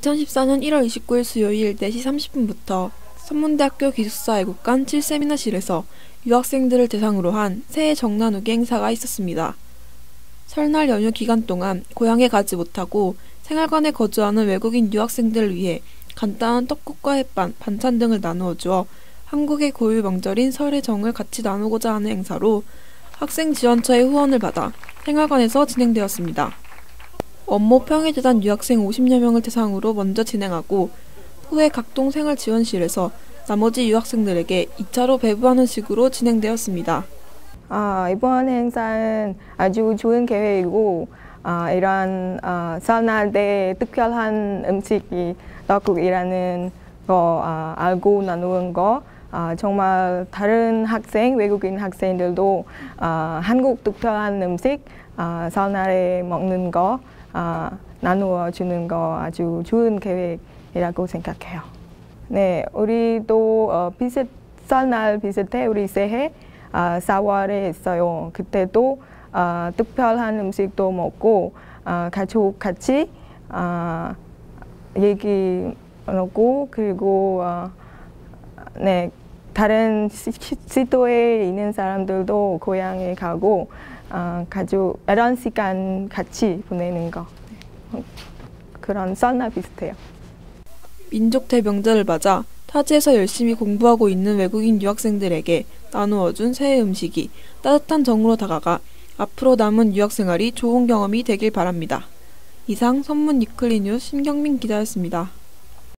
2014년 1월 29일 수요일 4시 30분부터 선문대학교 기숙사 애국관 7세미나실에서 유학생들을 대상으로 한 새해 정나누기 행사가 있었습니다. 설날 연휴 기간 동안 고향에 가지 못하고 생활관에 거주하는 외국인 유학생들을 위해 간단한 떡국과 햇반, 반찬 등을 나누어 주어 한국의 고유 명절인 설의 정을 같이 나누고자 하는 행사로 학생 지원처의 후원을 받아 생활관에서 진행되었습니다. 원모 평해재단 유학생 50여 명을 대상으로 먼저 진행하고 후에 각 동 생활 지원실에서 나머지 유학생들에게 2차로 배부하는 식으로 진행되었습니다. 아, 이번 행사는 아주 좋은 계획이고 아, 이런 아, 때 특별한 음식이 떡국이라는 거 아, 알고 나누는 거 아, 정말 다른 학생, 외국인 학생들도 아, 한국 특별한 음식 아, 설날에 먹는 거 아, 나누어 주는 거 아주 좋은 계획이라고 생각해요. 네, 우리도 어, 비슷 설날 비슷해 우리 새해 아, 4월에 있어요. 그때도 아, 특별한 음식도 먹고 아, 가족 같이 아, 얘기하고 그리고 아, 네 다른 시도에 있는 사람들도 고향에 가고 아, 가족 이런 시간 같이 보내는 거 네. 그런 설날 비슷해요. 민족 대 명절을 맞아 타지에서 열심히 공부하고 있는 외국인 유학생들에게 나누어준 새해 음식이 따뜻한 정으로 다가가 앞으로 남은 유학 생활이 좋은 경험이 되길 바랍니다. 이상 선문 니클리 뉴스 신경민 기자였습니다.